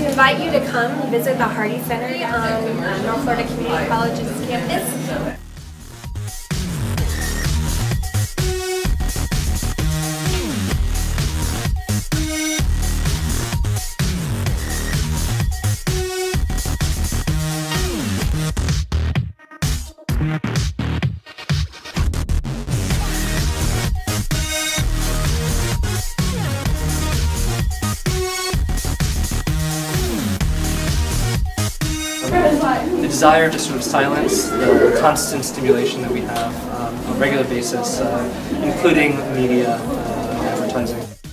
to invite you to come visit the Hardee Center on uh, North Florida Community College's campus. the desire to sort of silence the constant stimulation that we have um, on a regular basis, uh, including media uh, advertising.